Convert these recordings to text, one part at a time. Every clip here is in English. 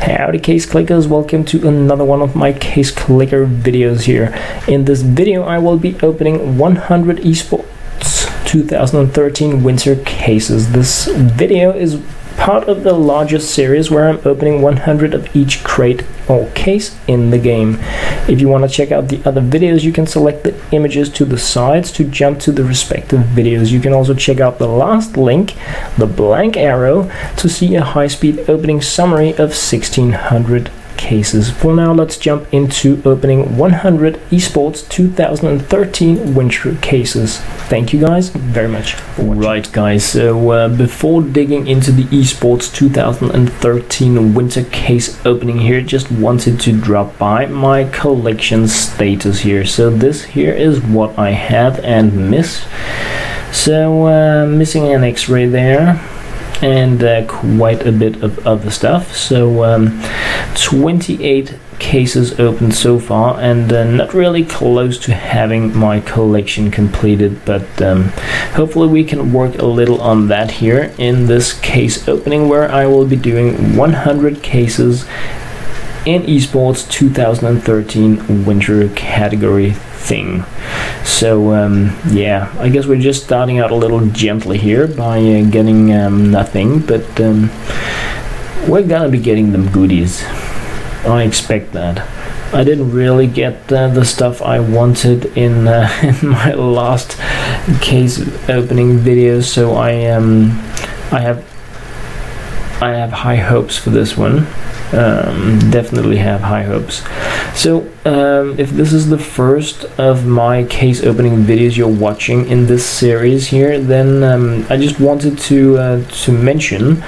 Howdy case clickers, welcome to another one of my case clicker videos here. In this video I will be opening 100 esports 2013 winter cases. This video is part of the largest series where I'm opening 100 of each crate or case in the game. If you want to check out the other videos, you can select the images to the sides to jump to the respective videos. You can also check out the last link, the blank arrow, to see a high-speed opening summary of 1600 cases. For now, let's jump into opening 100 esports 2013 winter cases. Thank you guys very much Right, guys, so uh, before digging into the esports 2013 winter case opening here, just wanted to drop by my collection status here. So, this here is what I have and miss. So, uh, missing an x ray there and uh, quite a bit of other stuff. So um, 28 cases opened so far and uh, not really close to having my collection completed but um, hopefully we can work a little on that here in this case opening where I will be doing 100 cases in esports 2013 winter category thing. So um, yeah I guess we're just starting out a little gently here by uh, getting um, nothing but um, we're gonna be getting them goodies. I expect that. I didn't really get uh, the stuff I wanted in, uh, in my last case opening video so I um I have I have high hopes for this one um, definitely have high hopes. So, um, if this is the first of my case opening videos you're watching in this series here, then um, I just wanted to uh, to mention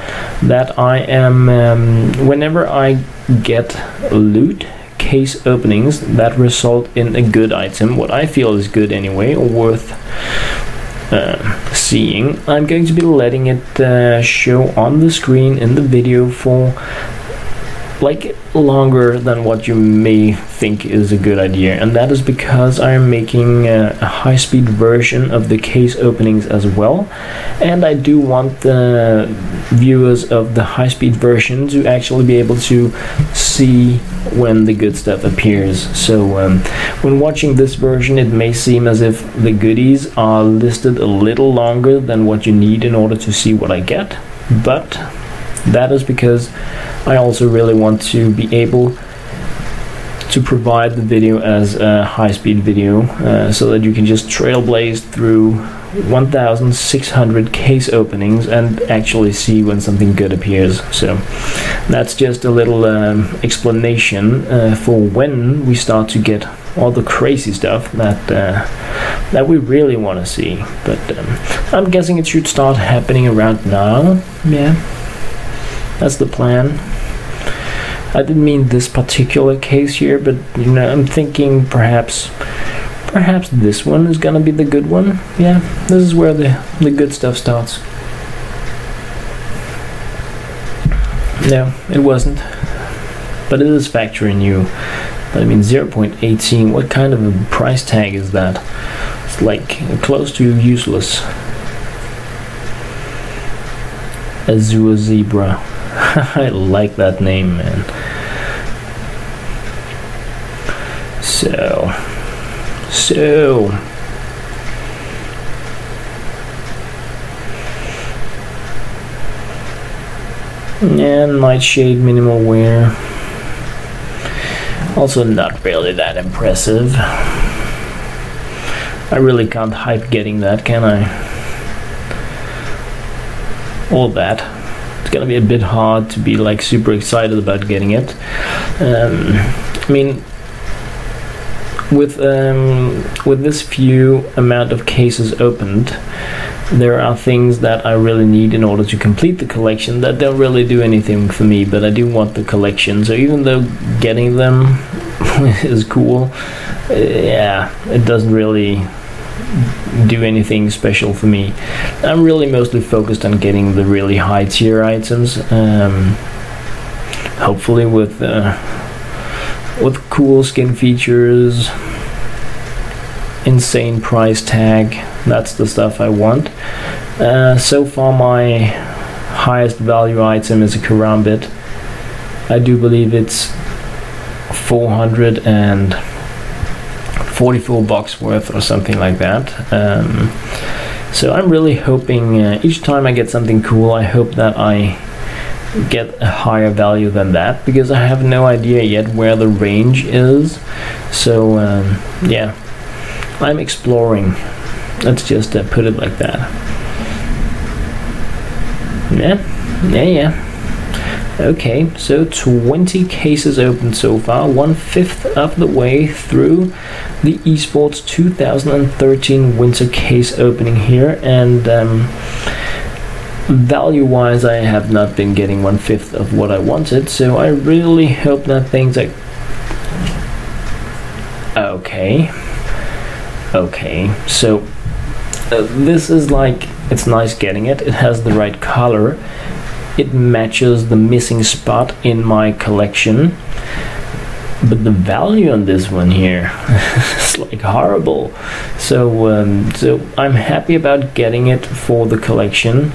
that I am um, whenever I get loot case openings that result in a good item, what I feel is good anyway, or worth uh, seeing, I'm going to be letting it uh, show on the screen in the video for like longer than what you may think is a good idea and that is because I'm making a, a high-speed version of the case openings as well and I do want the viewers of the high-speed version to actually be able to see when the good stuff appears. So um, when watching this version it may seem as if the goodies are listed a little longer than what you need in order to see what I get but that is because I also really want to be able to provide the video as a high-speed video uh, so that you can just trailblaze through 1600 case openings and actually see when something good appears. So that's just a little um, explanation uh, for when we start to get all the crazy stuff that uh, that we really want to see. But um, I'm guessing it should start happening around now. Yeah that's the plan. I didn't mean this particular case here, but you know, I'm thinking perhaps perhaps this one is gonna be the good one. Yeah, this is where the, the good stuff starts. No, it wasn't. But it is factory new. I mean 0.18, what kind of a price tag is that? It's like close to useless. Azure Zebra. I like that name, man. So, so. And Nightshade minimal wear. Also not really that impressive. I really can't hype getting that, can I? All that gonna be a bit hard to be like super excited about getting it. Um, I mean, with um, with this few amount of cases opened, there are things that I really need in order to complete the collection that don't really do anything for me, but I do want the collection. So even though getting them is cool, uh, yeah, it doesn't really do anything special for me. I'm really mostly focused on getting the really high tier items. Um, hopefully with uh, with cool skin features, insane price tag. That's the stuff I want. Uh, so far, my highest value item is a Karambit. I do believe it's 444 bucks worth or something like that. Um, so I'm really hoping uh, each time I get something cool, I hope that I get a higher value than that because I have no idea yet where the range is. So um, yeah, I'm exploring. Let's just uh, put it like that. Yeah, yeah, yeah. Okay, so 20 cases open so far, one fifth of the way through the esports 2013 winter case opening here, and um, value wise, I have not been getting one fifth of what I wanted, so I really hope that things are okay. Okay, so uh, this is like it's nice getting it, it has the right color it matches the missing spot in my collection. But the value on this one here is like horrible. So um, so I'm happy about getting it for the collection.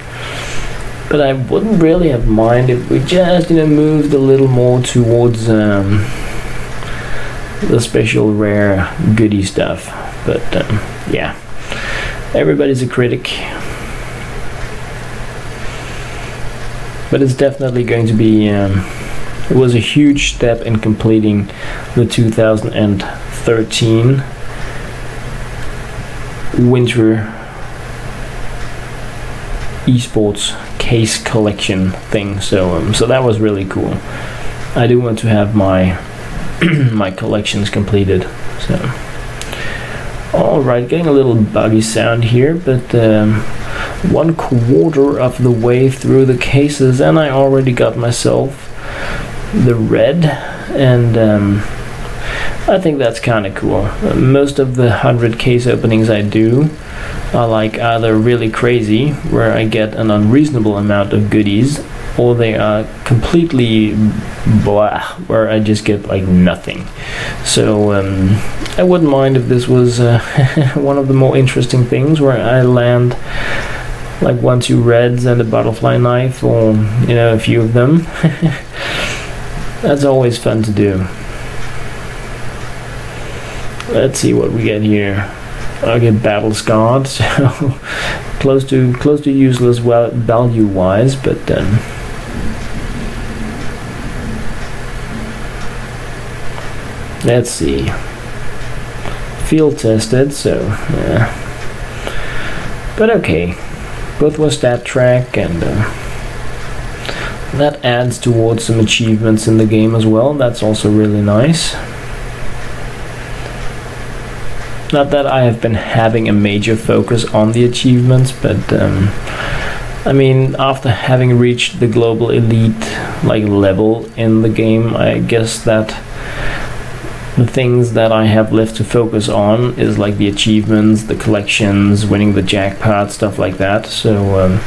But I wouldn't really have mind if we just you know moved a little more towards um, the special rare goody stuff. But um, yeah. Everybody's a critic but it's definitely going to be um, it was a huge step in completing the 2013 winter esports case collection thing. So um, so that was really cool. I do want to have my my collections completed so. Alright getting a little buggy sound here but um, one quarter of the way through the cases and I already got myself the red and um, I think that's kind of cool. Most of the 100 case openings I do are like either really crazy where I get an unreasonable amount of goodies or they are completely blah where I just get like nothing. So um, I wouldn't mind if this was uh, one of the more interesting things where I land like one two reds and a butterfly knife or you know a few of them that's always fun to do. Let's see what we get here. I get battle scarred so close to close to useless well value wise but um, let's see. Field tested so yeah. But okay both was that track and uh, that adds towards some achievements in the game as well. That's also really nice. Not that I have been having a major focus on the achievements but um, I mean after having reached the global elite like level in the game I guess that the things that I have left to focus on is like the achievements, the collections, winning the jackpot, stuff like that. So um,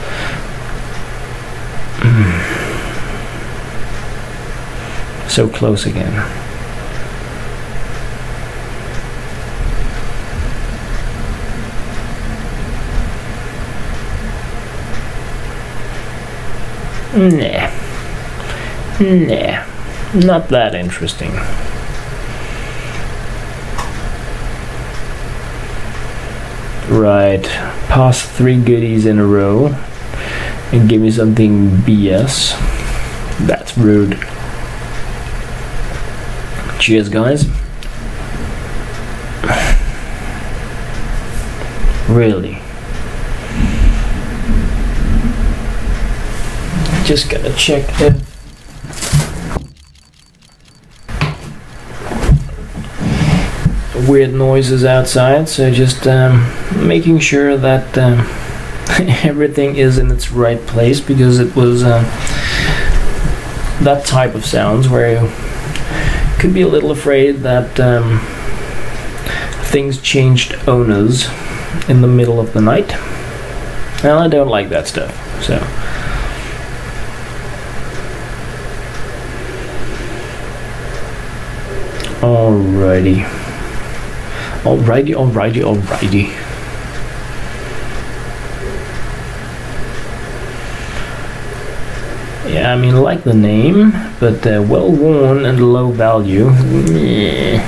so close again. Nah. Nah. Not that interesting. Right, pass three goodies in a row and give me something BS. That's rude. Cheers, guys. Really? Just gotta check if weird noises outside so just um, making sure that um, everything is in its right place because it was uh, that type of sounds where you could be a little afraid that um, things changed owners in the middle of the night well I don't like that stuff so Alrighty. Alrighty, alrighty, alrighty. Yeah, I mean, like the name, but uh, well worn and low value. Yeah.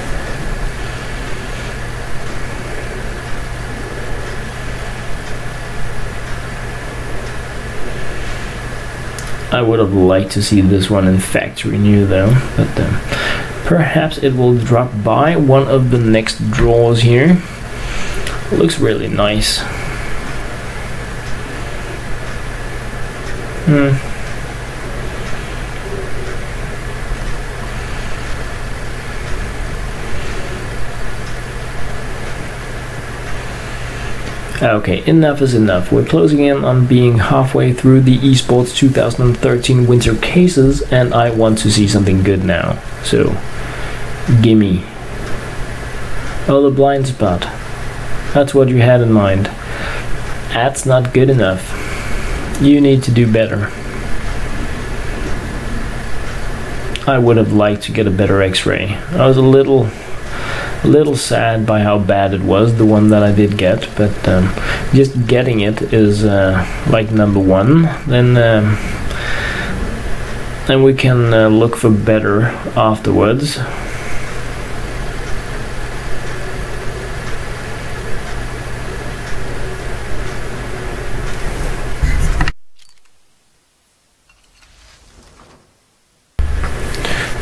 I would have liked to see this one in factory new though, but uh, perhaps it will drop by one of the next draws here. looks really nice. Hmm. Okay, enough is enough. We're closing in on being halfway through the esports 2013 winter cases, and I want to see something good now. So, gimme. Oh, the blind spot. That's what you had in mind. That's not good enough. You need to do better. I would have liked to get a better x-ray. I was a little a little sad by how bad it was, the one that I did get, but um, just getting it is uh, like number one. Then, um, then we can uh, look for better afterwards.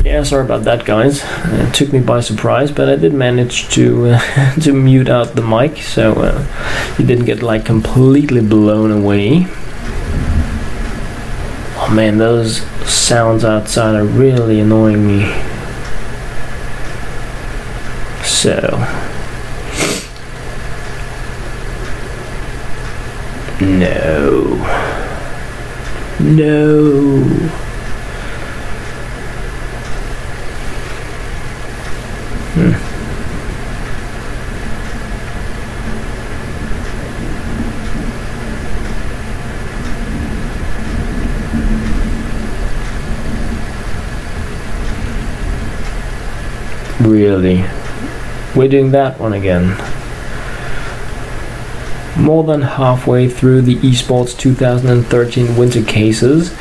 Yeah, sorry about that, guys. It took me by surprise, but I did manage to uh, to mute out the mic, so uh, you didn't get like completely blown away. Oh man, those sounds outside are really annoying me. So. No. No. Really? We're doing that one again. More than halfway through the esports 2013 winter cases.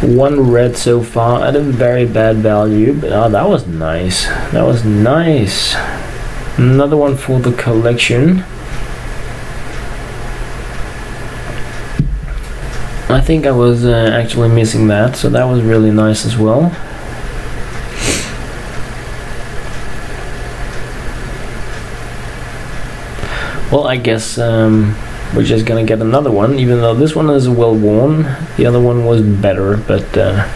One red so far at a very bad value, but oh, that was nice. That was nice. Another one for the collection. I think I was uh, actually missing that, so that was really nice as well. Well, I guess um, we're just gonna get another one even though this one is a well worn the other one was better but uh,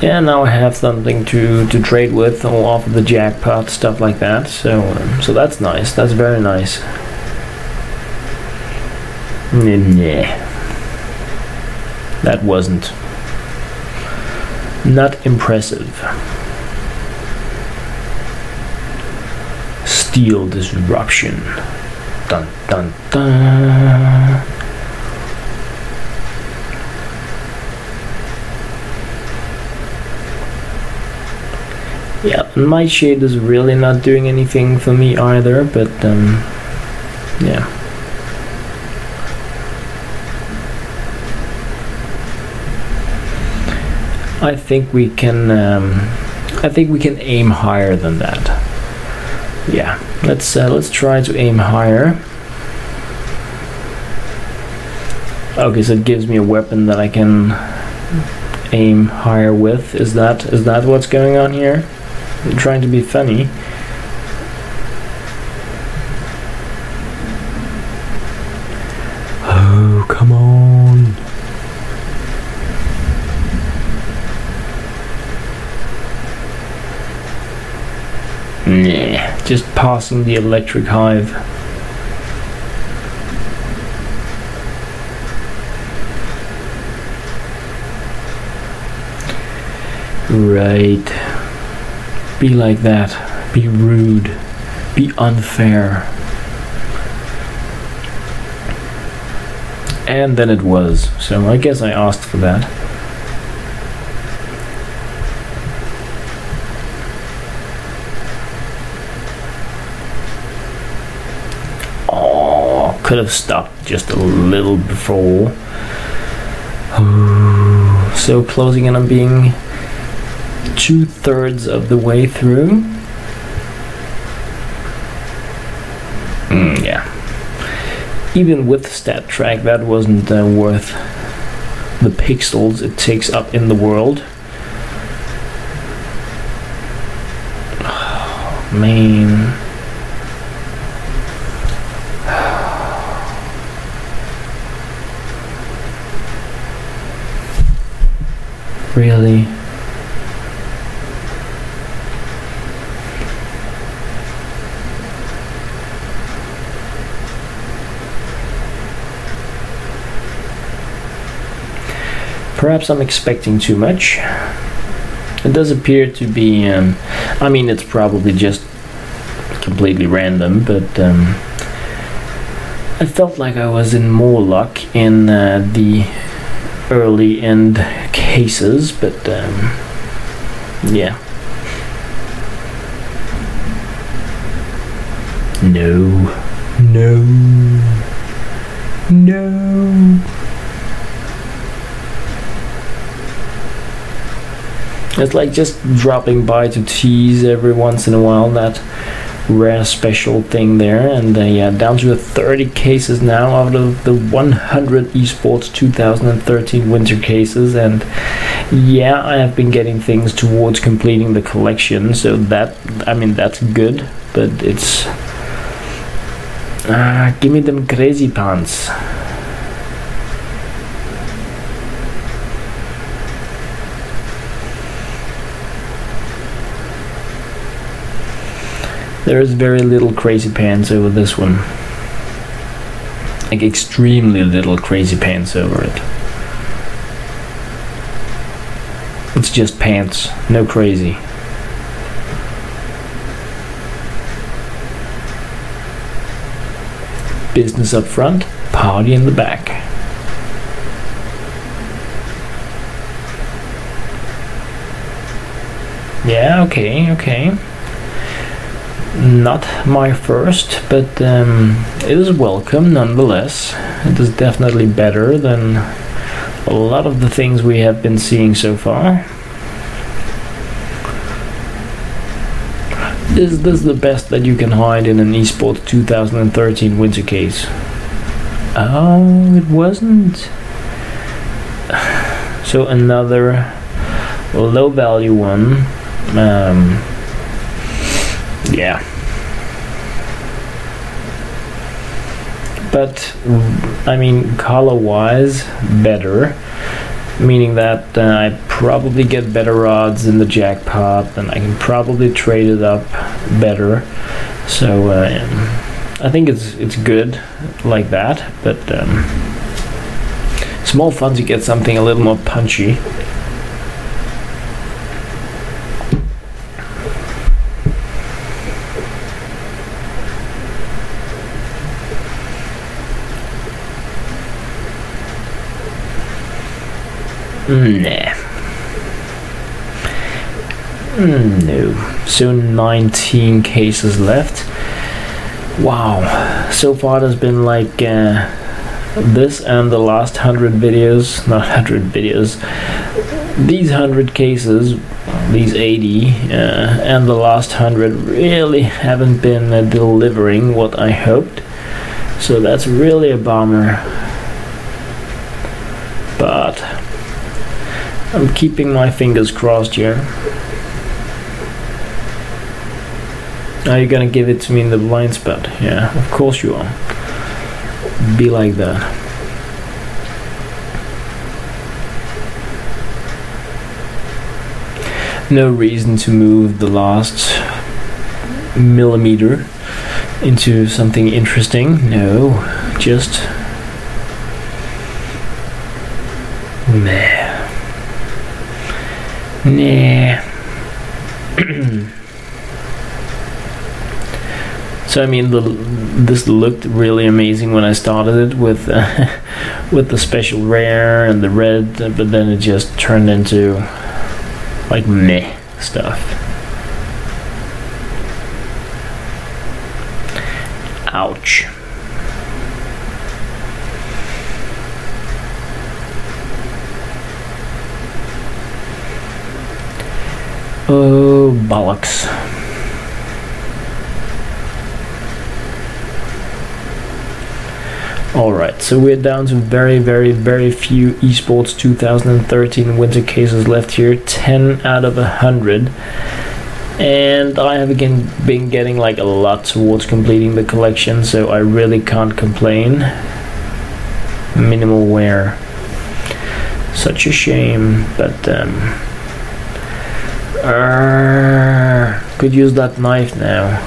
yeah now I have something to to trade with or off of the jackpot stuff like that so um, so that's nice that's very nice. Nah. That wasn't not impressive. Steel disruption Dun dun dun. Yeah, Nightshade is really not doing anything for me either, but um, yeah. I think we can um, I think we can aim higher than that. Yeah. Let's uh, let's try to aim higher. Okay, so it gives me a weapon that I can aim higher with. Is that is that what's going on here? I'm trying to be funny. Oh, come on. Nah just passing the electric hive. Right. Be like that. Be rude. Be unfair. And then it was, so I guess I asked for that. Could have stopped just a little before. So closing in on being two thirds of the way through. Mm, yeah. Even with StatTrak, that wasn't uh, worth the pixels it takes up in the world. Oh, man. Really? Perhaps I'm expecting too much. It does appear to be, um, I mean, it's probably just completely random, but um, I felt like I was in more luck in uh, the early end cases, but um, yeah. No, no, no. It's like just dropping by to tease every once in a while that rare special thing there and uh, yeah down to 30 cases now out of the 100 esports 2013 winter cases and yeah I have been getting things towards completing the collection so that I mean that's good but it's ah give me them crazy pants There is very little crazy pants over this one. Like extremely little crazy pants over it. It's just pants, no crazy. Business up front, party in the back. Yeah, okay, okay not my first, but um, it is welcome nonetheless. It is definitely better than a lot of the things we have been seeing so far. Is this the best that you can hide in an eSport 2013 winter case? Oh, it wasn't. So another low value one. Um, yeah. But I mean, color wise, better. Meaning that uh, I probably get better odds in the jackpot and I can probably trade it up better. So uh, I think it's it's good like that. But um, small funds you get something a little more punchy. Nah. Mm, no. So 19 cases left. Wow. So far there's been like uh, this and the last 100 videos, not 100 videos, these 100 cases, these 80, uh, and the last 100 really haven't been uh, delivering what I hoped. So that's really a bummer. But I'm keeping my fingers crossed here. Are you gonna give it to me in the blind spot? Yeah, of course you are. Be like that. No reason to move the last millimeter into something interesting. No, just meh. Nah. so I mean, the, this looked really amazing when I started it with uh, with the special rare and the red, but then it just turned into like meh stuff. Ouch. Oh, bollocks. Alright, so we're down to very, very, very few esports 2013 winter cases left here. 10 out of 100. And I have again been getting like a lot towards completing the collection, so I really can't complain. Minimal wear. Such a shame, but um, uh, could use that knife now.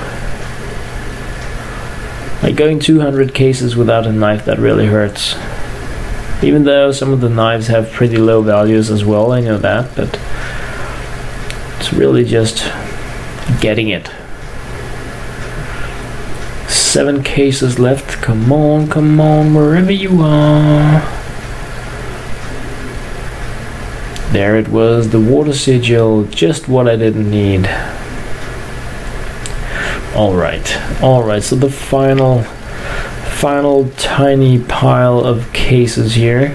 Like going 200 cases without a knife, that really hurts. Even though some of the knives have pretty low values as well, I know that, but it's really just getting it. Seven cases left. Come on, come on, wherever you are. There it was, the water sigil, just what I didn't need. Alright, alright, so the final, final tiny pile of cases here.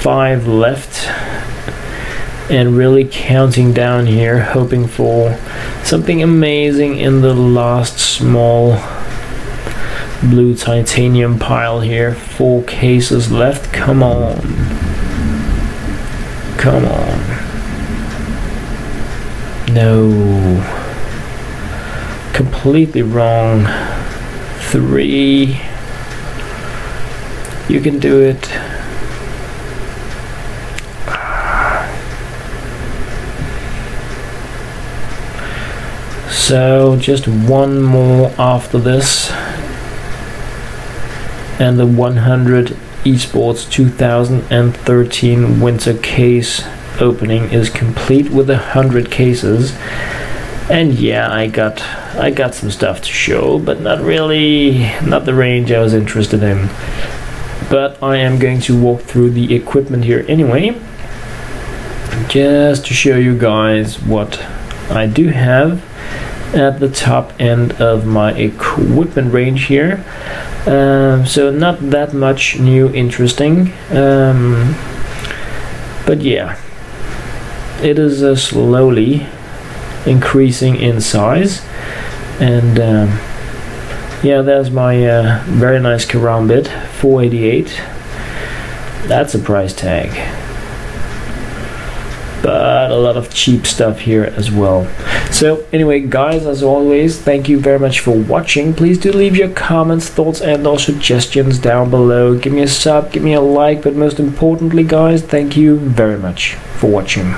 Five left. And really counting down here, hoping for something amazing in the last small blue titanium pile here. Four cases left, come on. Come on. No completely wrong. Three. You can do it. So just one more after this. And the 100 Esports 2013 winter case opening is complete with a 100 cases. And yeah, I got I got some stuff to show, but not really, not the range I was interested in. But I am going to walk through the equipment here anyway, just to show you guys what I do have at the top end of my equipment range here. Um, so not that much new interesting, um, but yeah, it is uh, slowly increasing in size. And um, yeah there's my uh, very nice karambit 488 that's a price tag. But a lot of cheap stuff here as well. So anyway guys as always thank you very much for watching. Please do leave your comments thoughts and or suggestions down below. Give me a sub give me a like but most importantly guys thank you very much for watching